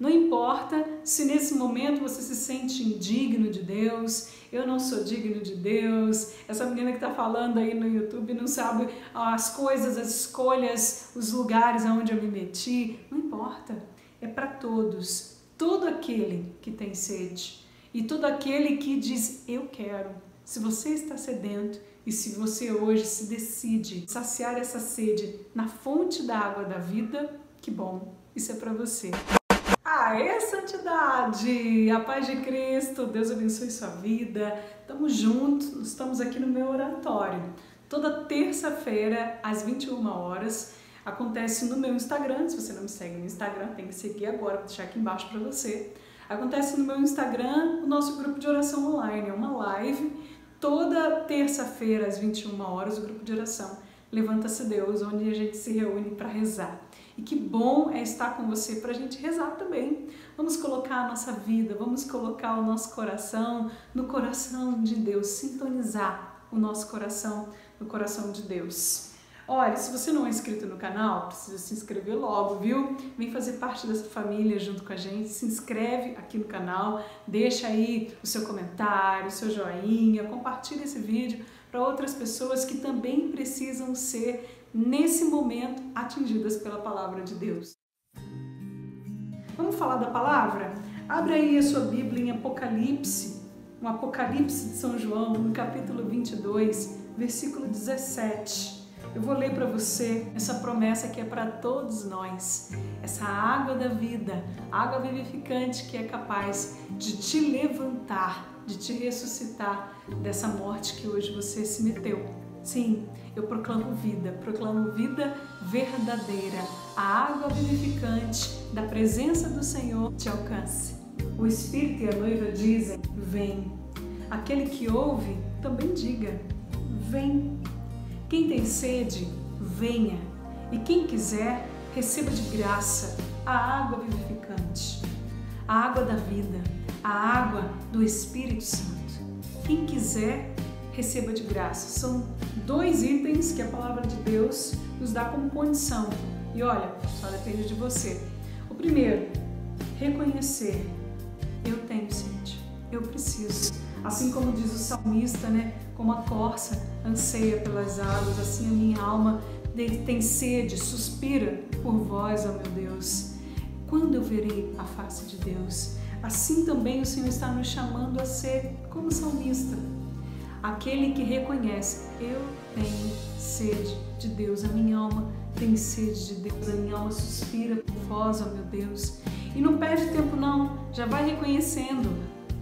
Não importa se nesse momento você se sente indigno de Deus, eu não sou digno de Deus, essa menina que está falando aí no YouTube não sabe as coisas, as escolhas, os lugares aonde eu me meti. Não importa, é para todos. Todo aquele que tem sede e todo aquele que diz eu quero. Se você está sedento e se você hoje se decide saciar essa sede na fonte da água da vida, que bom, isso é para você. Aê, santidade! A paz de Cristo, Deus abençoe sua vida. Estamos juntos, estamos aqui no meu oratório. Toda terça-feira, às 21 horas, acontece no meu Instagram. Se você não me segue no Instagram, tem que seguir agora, vou deixar aqui embaixo para você. Acontece no meu Instagram o nosso grupo de oração online. É uma live toda terça-feira, às 21 horas, o grupo de oração Levanta-se Deus, onde a gente se reúne para rezar. E que bom é estar com você para a gente rezar também. Vamos colocar a nossa vida, vamos colocar o nosso coração no coração de Deus, sintonizar o nosso coração no coração de Deus. Olha, se você não é inscrito no canal, precisa se inscrever logo, viu? Vem fazer parte dessa família junto com a gente. Se inscreve aqui no canal, deixa aí o seu comentário, o seu joinha, compartilha esse vídeo para outras pessoas que também precisam ser nesse momento atingidas pela palavra de Deus. Vamos falar da palavra? Abre aí a sua Bíblia em Apocalipse, no Apocalipse de São João, no capítulo 22, versículo 17. Eu vou ler para você essa promessa que é para todos nós, essa água da vida, água vivificante que é capaz de te levantar, de te ressuscitar dessa morte que hoje você se meteu. Sim, eu proclamo vida, proclamo vida verdadeira. A água vivificante da presença do Senhor te alcance. O Espírito e a noiva dizem: Vem. Aquele que ouve também diga: Vem. Quem tem sede, venha. E quem quiser, receba de graça a água vivificante, a água da vida, a água do Espírito Santo. Quem quiser, receba de graça. São dois itens que a palavra de Deus nos dá como condição. E olha, só depende de você. O primeiro, reconhecer: eu tenho sede, eu preciso. Assim como diz o salmista, né? Como a corça anseia pelas águas, assim a minha alma tem sede, suspira por vós, ó meu Deus. Quando eu verei a face de Deus? Assim também o Senhor está nos chamando a ser como salmista, aquele que reconhece: eu tenho sede de Deus, a minha alma tem sede de Deus, a minha alma suspira por vós, ó meu Deus. E não perde tempo não, já vai reconhecendo,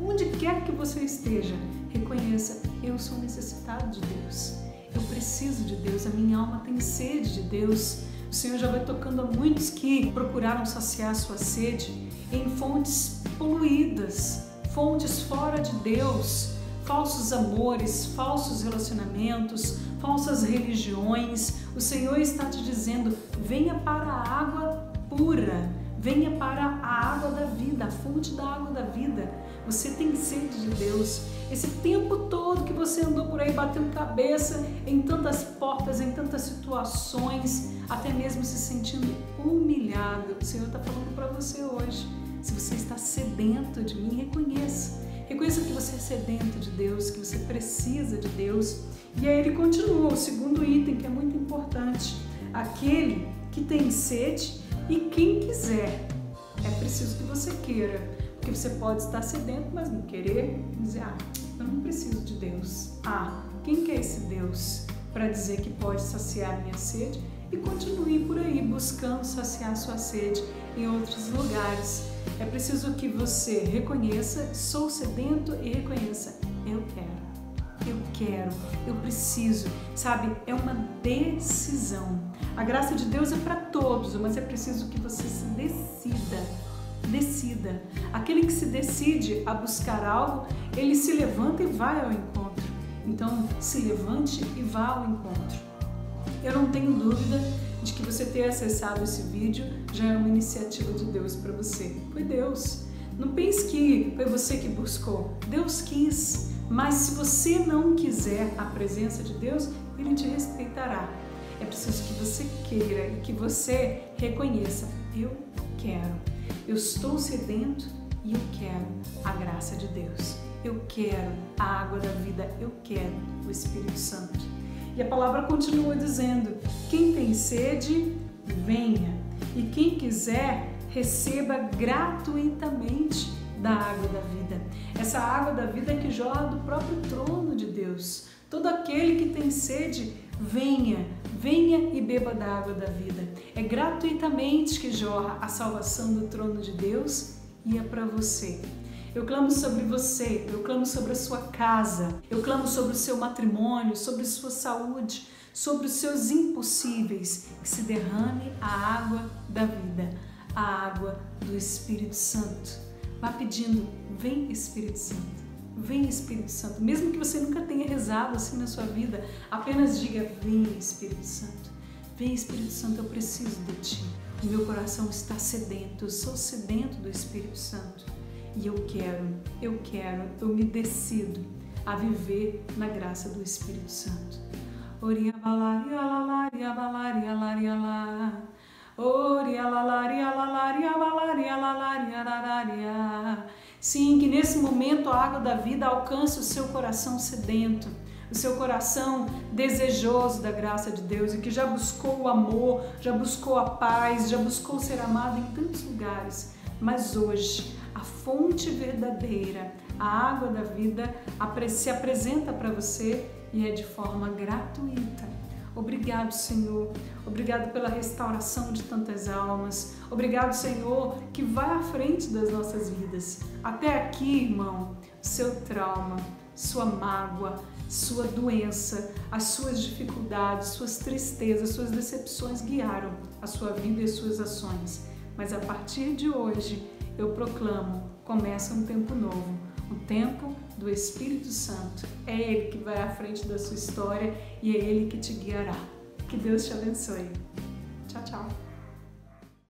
onde quer que você esteja, reconheça: eu sou necessitado de Deus, eu preciso de Deus, a minha alma tem sede de Deus. O Senhor já vai tocando a muitos que procuraram saciar sua sede em fontes poluídas, fontes fora de Deus, falsos amores, falsos relacionamentos, falsas religiões. O Senhor está te dizendo: venha para a água pura, venha para a água da vida, a fonte da água da vida. Você tem sede de Deus. Esse tempo todo que você andou por aí batendo cabeça em tantas portas, em tantas situações, até mesmo se sentindo humilhado, o Senhor está falando para você hoje. Se você está sedento de mim, reconheça Reconheça que você é sedento de Deus, que você precisa de Deus. E aí ele continua, o segundo item que é muito importante: aquele que tem sede e quem quiser. É preciso que você queira, porque você pode estar sedento, mas não querer dizer, ah, eu não preciso de Deus. Ah, quem quer esse Deus para dizer que pode saciar minha sede? E continue por aí buscando saciar sua sede em outros lugares. É preciso que você reconheça, sou sedento e reconheça, eu quero, eu quero, eu preciso, sabe? É uma decisão. A graça de Deus é para todos, mas é preciso que você se decida. Decida. Aquele que se decide a buscar algo, ele se levanta e vai ao encontro. Então, se levante e vá ao encontro. Eu não tenho dúvida de que você ter acessado esse vídeo já é uma iniciativa de Deus para você. Foi Deus. Não pense que foi você que buscou. Deus quis. Mas se você não quiser a presença de Deus, Ele te respeitará. É preciso que você queira e que você reconheça: eu quero. Eu estou sedento e eu quero a graça de Deus. Eu quero a água da vida, eu quero o Espírito Santo. E a palavra continua dizendo: quem tem sede, venha, e quem quiser, receba gratuitamente da água da vida. Essa água da vida que jorra do próprio trono de Deus. Todo aquele que tem sede, venha, venha e beba da água da vida. É gratuitamente que jorra a salvação do trono de Deus e é para você. Eu clamo sobre você, eu clamo sobre a sua casa, eu clamo sobre o seu matrimônio, sobre sua saúde, sobre os seus impossíveis. Que se derrame a água da vida, a água do Espírito Santo. Vá pedindo, vem Espírito Santo. Vem Espírito Santo. Mesmo que você nunca tenha rezado assim na sua vida, apenas diga: Vem Espírito Santo. Vem Espírito Santo, eu preciso de ti. O meu coração está sedento, eu sou sedento do Espírito Santo. E eu quero, eu quero, eu me decido a viver na graça do Espírito Santo. Sim, que nesse momento a água da vida alcance o seu coração sedento, o seu coração desejoso da graça de Deus e que já buscou o amor, já buscou a paz, já buscou ser amado em tantos lugares. Mas hoje, a fonte verdadeira, a água da vida, se apresenta para você e é de forma gratuita Obrigado, Senhor. Obrigado pela restauração de tantas almas. Obrigado, Senhor, que vai à frente das nossas vidas. Até aqui, irmão, seu trauma, sua mágoa, sua doença, as suas dificuldades, suas tristezas, suas decepções guiaram a sua vida e as suas ações. Mas a partir de hoje, eu proclamo: começa um tempo novo, um tempo do Espírito Santo. É Ele que vai à frente da sua história e é Ele que te guiará. Que Deus te abençoe. Tchau, tchau.